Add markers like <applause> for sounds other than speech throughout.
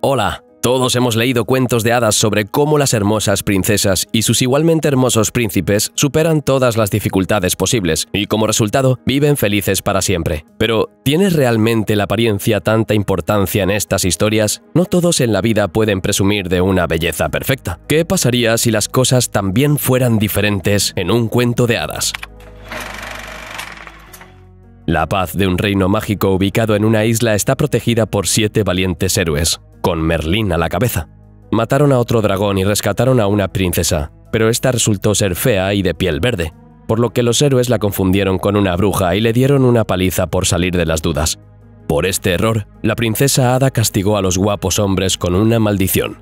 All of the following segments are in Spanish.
Hola, todos hemos leído cuentos de hadas sobre cómo las hermosas princesas y sus igualmente hermosos príncipes superan todas las dificultades posibles y como resultado viven felices para siempre. Pero, ¿tiene realmente la apariencia tanta importancia en estas historias? No todos en la vida pueden presumir de una belleza perfecta. ¿Qué pasaría si las cosas también fueran diferentes en un cuento de hadas? La paz de un reino mágico ubicado en una isla está protegida por siete valientes héroes con Merlín a la cabeza. Mataron a otro dragón y rescataron a una princesa, pero esta resultó ser fea y de piel verde, por lo que los héroes la confundieron con una bruja y le dieron una paliza por salir de las dudas. Por este error, la princesa Hada castigó a los guapos hombres con una maldición.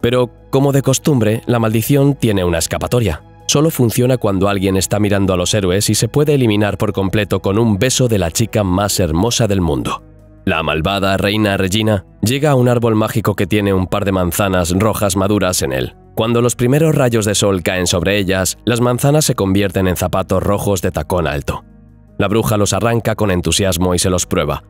Pero, como de costumbre, la maldición tiene una escapatoria solo funciona cuando alguien está mirando a los héroes y se puede eliminar por completo con un beso de la chica más hermosa del mundo. La malvada reina Regina llega a un árbol mágico que tiene un par de manzanas rojas maduras en él. Cuando los primeros rayos de sol caen sobre ellas, las manzanas se convierten en zapatos rojos de tacón alto. La bruja los arranca con entusiasmo y se los prueba.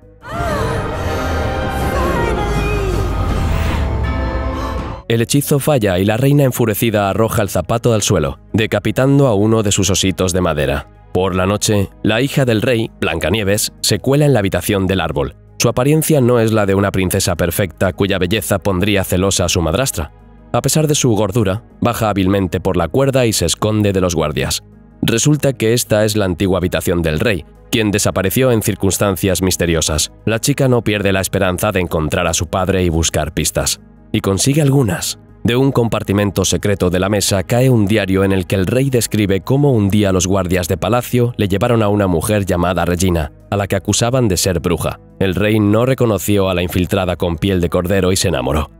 El hechizo falla y la reina enfurecida arroja el zapato al suelo, decapitando a uno de sus ositos de madera. Por la noche, la hija del rey, Blancanieves, se cuela en la habitación del árbol. Su apariencia no es la de una princesa perfecta cuya belleza pondría celosa a su madrastra. A pesar de su gordura, baja hábilmente por la cuerda y se esconde de los guardias. Resulta que esta es la antigua habitación del rey, quien desapareció en circunstancias misteriosas. La chica no pierde la esperanza de encontrar a su padre y buscar pistas y consigue algunas. De un compartimento secreto de la mesa cae un diario en el que el rey describe cómo un día los guardias de palacio le llevaron a una mujer llamada Regina, a la que acusaban de ser bruja. El rey no reconoció a la infiltrada con piel de cordero y se enamoró.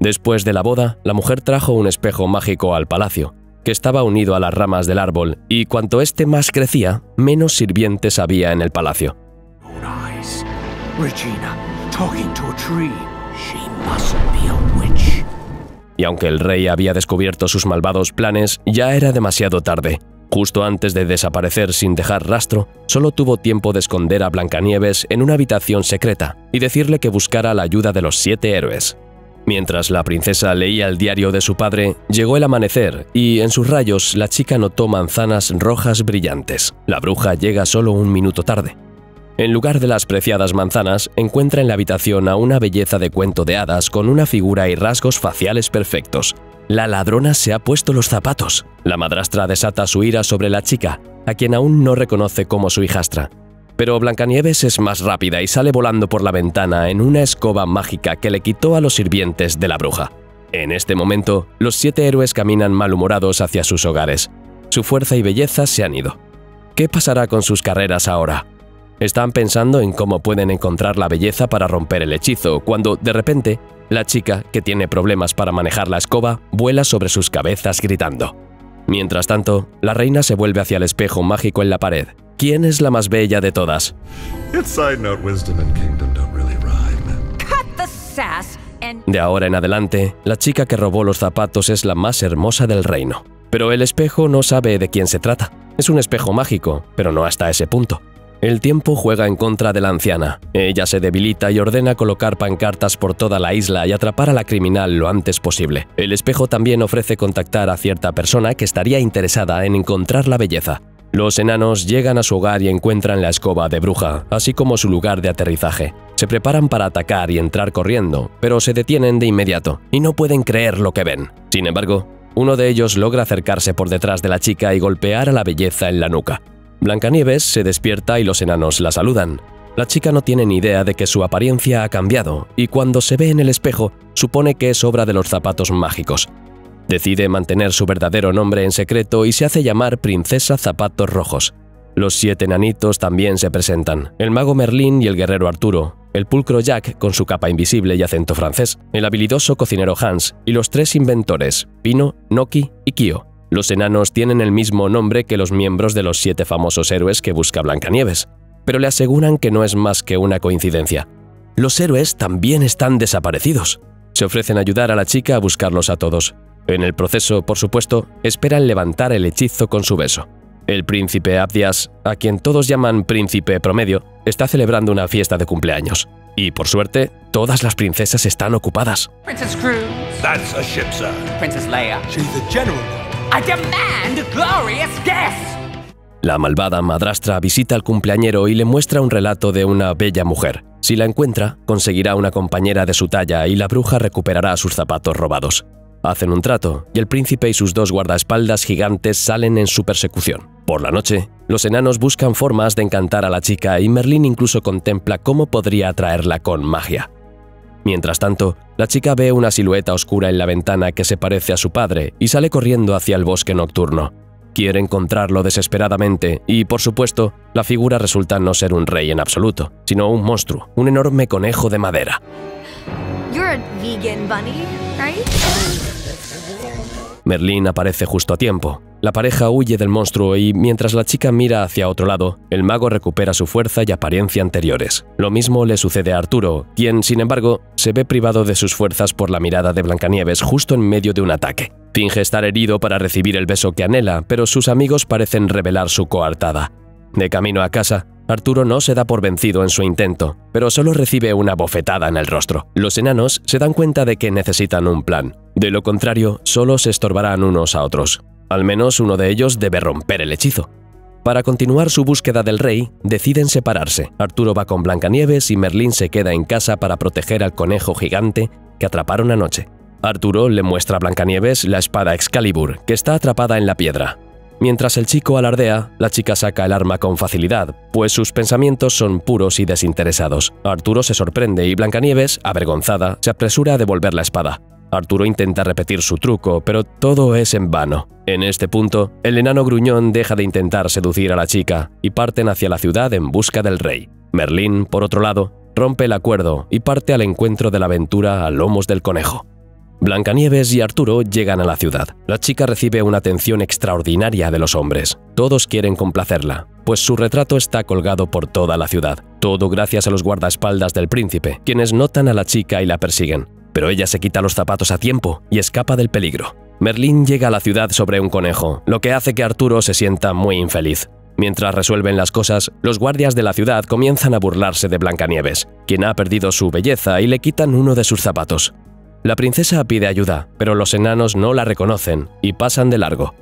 Después de la boda, la mujer trajo un espejo mágico al palacio, que estaba unido a las ramas del árbol, y cuanto éste más crecía, menos sirvientes había en el palacio. Y aunque el rey había descubierto sus malvados planes, ya era demasiado tarde. Justo antes de desaparecer sin dejar rastro, solo tuvo tiempo de esconder a Blancanieves en una habitación secreta y decirle que buscara la ayuda de los siete héroes. Mientras la princesa leía el diario de su padre, llegó el amanecer y en sus rayos la chica notó manzanas rojas brillantes. La bruja llega solo un minuto tarde. En lugar de las preciadas manzanas, encuentra en la habitación a una belleza de cuento de hadas con una figura y rasgos faciales perfectos. La ladrona se ha puesto los zapatos. La madrastra desata su ira sobre la chica, a quien aún no reconoce como su hijastra. Pero Blancanieves es más rápida y sale volando por la ventana en una escoba mágica que le quitó a los sirvientes de la bruja. En este momento, los siete héroes caminan malhumorados hacia sus hogares. Su fuerza y belleza se han ido. ¿Qué pasará con sus carreras ahora? Están pensando en cómo pueden encontrar la belleza para romper el hechizo, cuando, de repente, la chica, que tiene problemas para manejar la escoba, vuela sobre sus cabezas gritando. Mientras tanto, la reina se vuelve hacia el espejo mágico en la pared. ¿Quién es la más bella de todas? De ahora en adelante, la chica que robó los zapatos es la más hermosa del reino. Pero el espejo no sabe de quién se trata. Es un espejo mágico, pero no hasta ese punto. El tiempo juega en contra de la anciana. Ella se debilita y ordena colocar pancartas por toda la isla y atrapar a la criminal lo antes posible. El espejo también ofrece contactar a cierta persona que estaría interesada en encontrar la belleza. Los enanos llegan a su hogar y encuentran la escoba de bruja, así como su lugar de aterrizaje. Se preparan para atacar y entrar corriendo, pero se detienen de inmediato y no pueden creer lo que ven. Sin embargo, uno de ellos logra acercarse por detrás de la chica y golpear a la belleza en la nuca. Blancanieves se despierta y los enanos la saludan. La chica no tiene ni idea de que su apariencia ha cambiado y cuando se ve en el espejo supone que es obra de los zapatos mágicos. Decide mantener su verdadero nombre en secreto y se hace llamar Princesa Zapatos Rojos. Los siete enanitos también se presentan, el mago Merlín y el guerrero Arturo, el pulcro Jack con su capa invisible y acento francés, el habilidoso cocinero Hans y los tres inventores, Pino, Noki y Kio. Los enanos tienen el mismo nombre que los miembros de los siete famosos héroes que busca Blancanieves, pero le aseguran que no es más que una coincidencia. Los héroes también están desaparecidos. Se ofrecen ayudar a la chica a buscarlos a todos. En el proceso, por supuesto, esperan levantar el hechizo con su beso. El príncipe Abdias, a quien todos llaman príncipe promedio, está celebrando una fiesta de cumpleaños. Y por suerte, todas las princesas están ocupadas. Princess Cruz. That's a ship, sir. Princess Leia. She's the general. La malvada madrastra visita al cumpleañero y le muestra un relato de una bella mujer. Si la encuentra, conseguirá una compañera de su talla y la bruja recuperará sus zapatos robados. Hacen un trato y el príncipe y sus dos guardaespaldas gigantes salen en su persecución. Por la noche, los enanos buscan formas de encantar a la chica y Merlín incluso contempla cómo podría atraerla con magia. Mientras tanto, la chica ve una silueta oscura en la ventana que se parece a su padre y sale corriendo hacia el bosque nocturno. Quiere encontrarlo desesperadamente y, por supuesto, la figura resulta no ser un rey en absoluto, sino un monstruo, un enorme conejo de madera. Merlín aparece justo a tiempo. La pareja huye del monstruo y mientras la chica mira hacia otro lado, el mago recupera su fuerza y apariencia anteriores. Lo mismo le sucede a Arturo, quien, sin embargo, se ve privado de sus fuerzas por la mirada de Blancanieves justo en medio de un ataque. Finge estar herido para recibir el beso que anhela, pero sus amigos parecen revelar su coartada. De camino a casa, Arturo no se da por vencido en su intento, pero solo recibe una bofetada en el rostro. Los enanos se dan cuenta de que necesitan un plan. De lo contrario, solo se estorbarán unos a otros. Al menos uno de ellos debe romper el hechizo. Para continuar su búsqueda del rey, deciden separarse. Arturo va con Blancanieves y Merlín se queda en casa para proteger al conejo gigante que atraparon anoche. Arturo le muestra a Blancanieves la espada Excalibur, que está atrapada en la piedra. Mientras el chico alardea, la chica saca el arma con facilidad, pues sus pensamientos son puros y desinteresados. Arturo se sorprende y Blancanieves, avergonzada, se apresura a devolver la espada. Arturo intenta repetir su truco, pero todo es en vano. En este punto, el enano gruñón deja de intentar seducir a la chica y parten hacia la ciudad en busca del rey. Merlín, por otro lado, rompe el acuerdo y parte al encuentro de la aventura a lomos del conejo. Blancanieves y Arturo llegan a la ciudad. La chica recibe una atención extraordinaria de los hombres. Todos quieren complacerla, pues su retrato está colgado por toda la ciudad. Todo gracias a los guardaespaldas del príncipe, quienes notan a la chica y la persiguen. Pero ella se quita los zapatos a tiempo y escapa del peligro. Merlín llega a la ciudad sobre un conejo, lo que hace que Arturo se sienta muy infeliz. Mientras resuelven las cosas, los guardias de la ciudad comienzan a burlarse de Blancanieves, quien ha perdido su belleza y le quitan uno de sus zapatos. La princesa pide ayuda, pero los enanos no la reconocen y pasan de largo.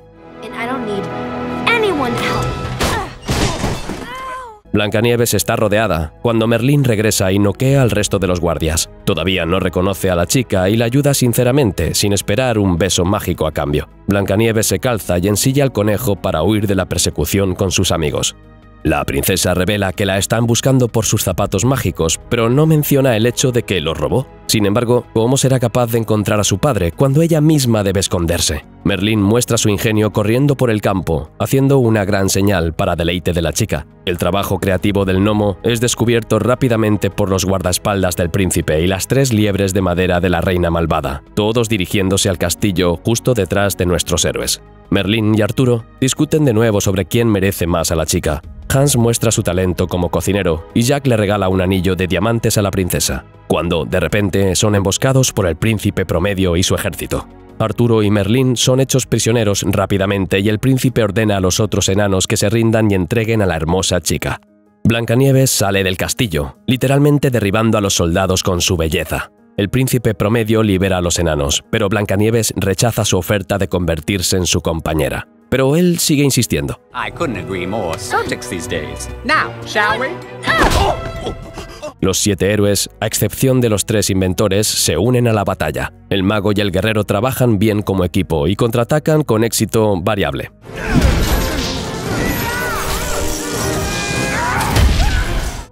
Blancanieves está rodeada cuando Merlín regresa y noquea al resto de los guardias. Todavía no reconoce a la chica y la ayuda sinceramente, sin esperar un beso mágico a cambio. Blancanieves se calza y ensilla al conejo para huir de la persecución con sus amigos. La princesa revela que la están buscando por sus zapatos mágicos, pero no menciona el hecho de que los robó. Sin embargo, ¿cómo será capaz de encontrar a su padre cuando ella misma debe esconderse? Merlín muestra su ingenio corriendo por el campo, haciendo una gran señal para deleite de la chica. El trabajo creativo del gnomo es descubierto rápidamente por los guardaespaldas del príncipe y las tres liebres de madera de la reina malvada, todos dirigiéndose al castillo justo detrás de nuestros héroes. Merlín y Arturo discuten de nuevo sobre quién merece más a la chica. Hans muestra su talento como cocinero y Jack le regala un anillo de diamantes a la princesa, cuando, de repente, son emboscados por el príncipe promedio y su ejército. Arturo y Merlín son hechos prisioneros rápidamente y el príncipe ordena a los otros enanos que se rindan y entreguen a la hermosa chica. Blancanieves sale del castillo, literalmente derribando a los soldados con su belleza. El príncipe promedio libera a los enanos, pero Blancanieves rechaza su oferta de convertirse en su compañera. Pero él sigue insistiendo. I couldn't agree more. Subjects these days. Now, shall we? Los siete héroes, a excepción de los tres inventores, se unen a la batalla. El mago y el guerrero trabajan bien como equipo y contraatacan con éxito variable.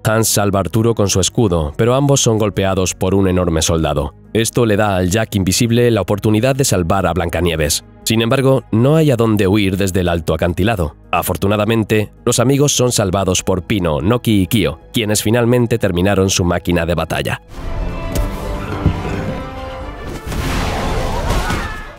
Hans salva a Arturo con su escudo, pero ambos son golpeados por un enorme soldado. Esto le da al Jack invisible la oportunidad de salvar a Blancanieves. Sin embargo, no hay a dónde huir desde el alto acantilado. Afortunadamente, los amigos son salvados por Pino, Noki y Kyo, quienes finalmente terminaron su máquina de batalla.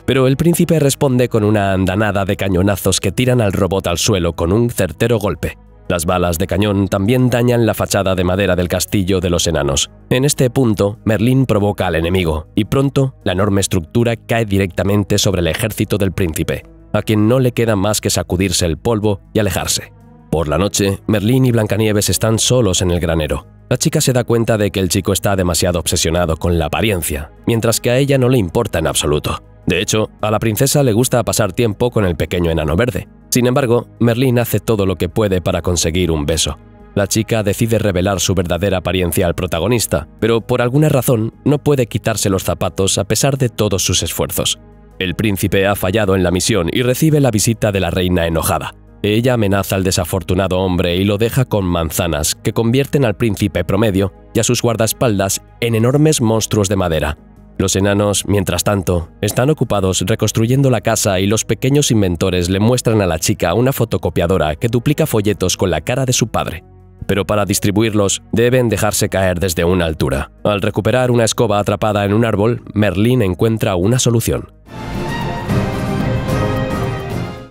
Pero el príncipe responde con una andanada de cañonazos que tiran al robot al suelo con un certero golpe. Las balas de cañón también dañan la fachada de madera del castillo de los enanos. En este punto, Merlín provoca al enemigo, y pronto la enorme estructura cae directamente sobre el ejército del príncipe. a quien no le queda más que sacudirse el polvo y alejarse. Por la noche, Merlín y Blancanieves están solos en el granero. La chica se da cuenta de que el chico está demasiado obsesionado con la apariencia, mientras que a ella no le importa en absoluto. De hecho, a la princesa le gusta pasar tiempo con el pequeño enano verde. Sin embargo, Merlín hace todo lo que puede para conseguir un beso. La chica decide revelar su verdadera apariencia al protagonista, pero por alguna razón no puede quitarse los zapatos a pesar de todos sus esfuerzos. El príncipe ha fallado en la misión y recibe la visita de la reina enojada. Ella amenaza al desafortunado hombre y lo deja con manzanas que convierten al príncipe promedio y a sus guardaespaldas en enormes monstruos de madera. Los enanos, mientras tanto, están ocupados reconstruyendo la casa y los pequeños inventores le muestran a la chica una fotocopiadora que duplica folletos con la cara de su padre. Pero para distribuirlos deben dejarse caer desde una altura. Al recuperar una escoba atrapada en un árbol, Merlín encuentra una solución.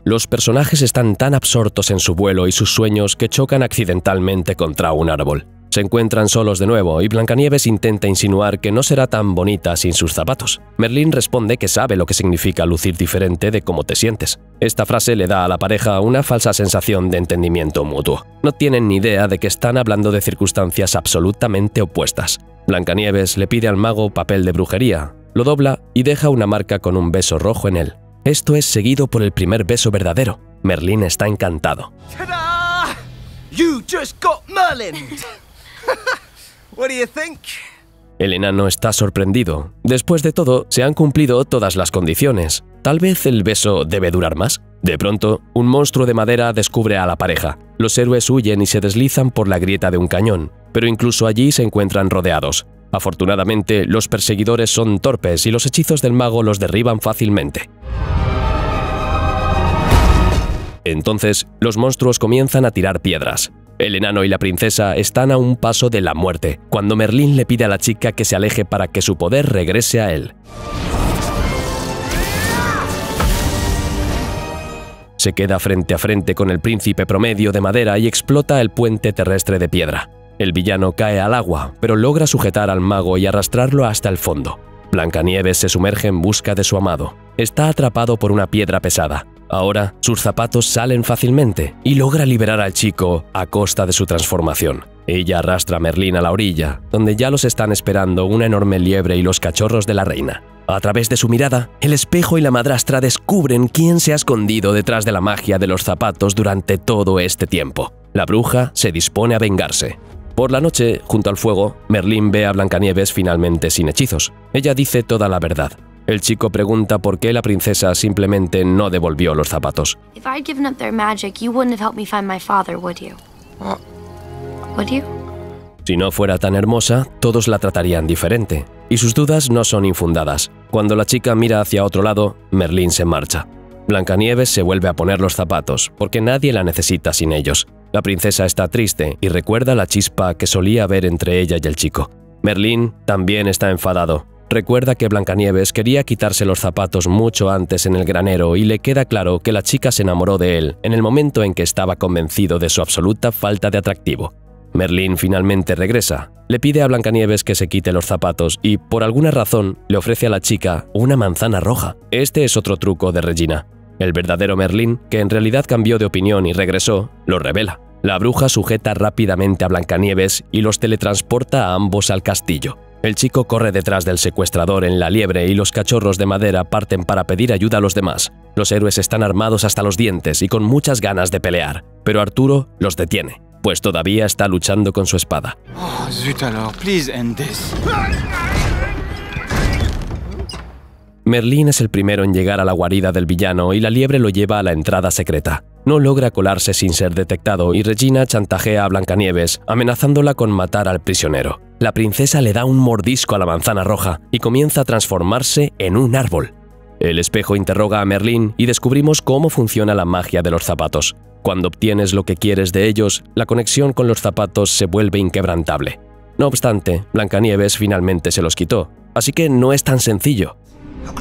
Los personajes están tan absortos en su vuelo y sus sueños que chocan accidentalmente contra un árbol. Se encuentran solos de nuevo y Blancanieves intenta insinuar que no será tan bonita sin sus zapatos. Merlín responde que sabe lo que significa lucir diferente de cómo te sientes. Esta frase le da a la pareja una falsa sensación de entendimiento mutuo. No tienen ni idea de que están hablando de circunstancias absolutamente opuestas. Blancanieves le pide al mago papel de brujería, lo dobla y deja una marca con un beso rojo en él. Esto es seguido por el primer beso verdadero. Merlín está encantado. <laughs> <laughs> What do you think? El enano está sorprendido. Después de todo, se han cumplido todas las condiciones. Tal vez el beso debe durar más. De pronto, un monstruo de madera descubre a la pareja. Los héroes huyen y se deslizan por la grieta de un cañón, pero incluso allí se encuentran rodeados. Afortunadamente, los perseguidores son torpes y los hechizos del mago los derriban fácilmente. Entonces, los monstruos comienzan a tirar piedras. El enano y la princesa están a un paso de la muerte, cuando Merlín le pide a la chica que se aleje para que su poder regrese a él. Se queda frente a frente con el príncipe promedio de madera y explota el puente terrestre de piedra. El villano cae al agua, pero logra sujetar al mago y arrastrarlo hasta el fondo. Blancanieves se sumerge en busca de su amado. Está atrapado por una piedra pesada. Ahora sus zapatos salen fácilmente y logra liberar al chico a costa de su transformación. Ella arrastra a Merlín a la orilla, donde ya los están esperando una enorme liebre y los cachorros de la reina. A través de su mirada, el espejo y la madrastra descubren quién se ha escondido detrás de la magia de los zapatos durante todo este tiempo. La bruja se dispone a vengarse. Por la noche, junto al fuego, Merlín ve a Blancanieves finalmente sin hechizos. Ella dice toda la verdad. El chico pregunta por qué la princesa simplemente no devolvió los zapatos. If I'd given up their magic, you wouldn't have helped me find my father, would you? Would you? Si no fuera tan hermosa, todos la tratarían diferente. Y sus dudas no son infundadas. Cuando la chica mira hacia otro lado, Merlín se marcha. Blancanieves se vuelve a poner los zapatos, porque nadie la necesita sin ellos. La princesa está triste y recuerda la chispa que solía haber entre ella y el chico. Merlín también está enfadado. Recuerda que Blancanieves quería quitarse los zapatos mucho antes en el granero y le queda claro que la chica se enamoró de él en el momento en que estaba convencido de su absoluta falta de atractivo. Merlín finalmente regresa, le pide a Blancanieves que se quite los zapatos y, por alguna razón, le ofrece a la chica una manzana roja. Este es otro truco de Regina. El verdadero Merlín, que en realidad cambió de opinión y regresó, lo revela. La bruja sujeta rápidamente a Blancanieves y los teletransporta a ambos al castillo. El chico corre detrás del secuestrador en la liebre y los cachorros de madera parten para pedir ayuda a los demás. Los héroes están armados hasta los dientes y con muchas ganas de pelear, pero Arturo los detiene, pues todavía está luchando con su espada. Oh, zut alors, please end this. Merlín es el primero en llegar a la guarida del villano y la liebre lo lleva a la entrada secreta. No logra colarse sin ser detectado y Regina chantajea a Blancanieves, amenazándola con matar al prisionero. La princesa le da un mordisco a la manzana roja y comienza a transformarse en un árbol. El espejo interroga a Merlín y descubrimos cómo funciona la magia de los zapatos. Cuando obtienes lo que quieres de ellos, la conexión con los zapatos se vuelve inquebrantable. No obstante, Blancanieves finalmente se los quitó, así que no es tan sencillo. How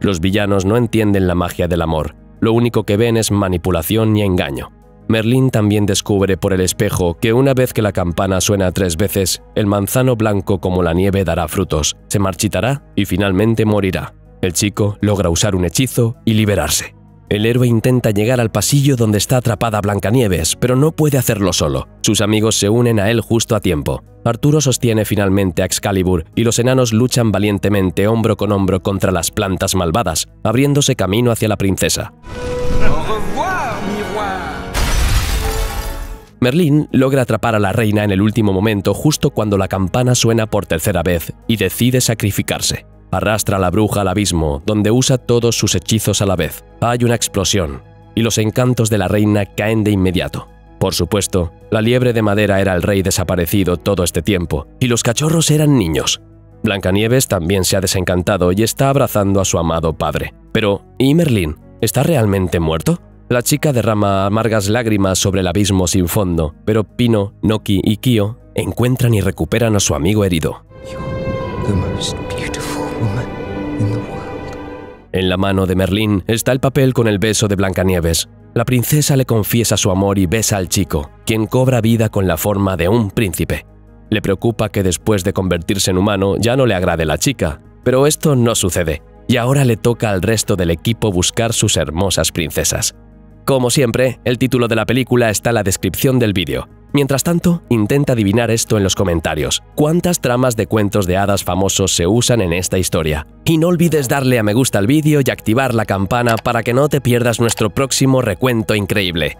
Los villanos no entienden la magia del amor, lo único que ven es manipulación y engaño. Merlín también descubre por el espejo que una vez que la campana suena tres veces, el manzano blanco como la nieve dará frutos, se marchitará y finalmente morirá. El chico logra usar un hechizo y liberarse. El héroe intenta llegar al pasillo donde está atrapada Blancanieves, pero no puede hacerlo solo. Sus amigos se unen a él justo a tiempo. Arturo sostiene finalmente a Excalibur y los enanos luchan valientemente hombro con hombro contra las plantas malvadas, abriéndose camino hacia la princesa. Merlín logra atrapar a la reina en el último momento justo cuando la campana suena por tercera vez y decide sacrificarse. Arrastra a la bruja al abismo, donde usa todos sus hechizos a la vez. Hay una explosión, y los encantos de la reina caen de inmediato. Por supuesto, la liebre de madera era el rey desaparecido todo este tiempo, y los cachorros eran niños. Blancanieves también se ha desencantado y está abrazando a su amado padre. Pero, ¿y Merlín? ¿Está realmente muerto? La chica derrama amargas lágrimas sobre el abismo sin fondo, pero Pino, Noki y Kyo encuentran y recuperan a su amigo herido. En la mano de Merlín está el papel con el beso de Blancanieves. La princesa le confiesa su amor y besa al chico, quien cobra vida con la forma de un príncipe. Le preocupa que después de convertirse en humano ya no le agrade la chica, pero esto no sucede, y ahora le toca al resto del equipo buscar sus hermosas princesas. Como siempre, el título de la película está en la descripción del vídeo. Mientras tanto, intenta adivinar esto en los comentarios. ¿Cuántas tramas de cuentos de hadas famosos se usan en esta historia? Y no olvides darle a me gusta al vídeo y activar la campana para que no te pierdas nuestro próximo recuento increíble.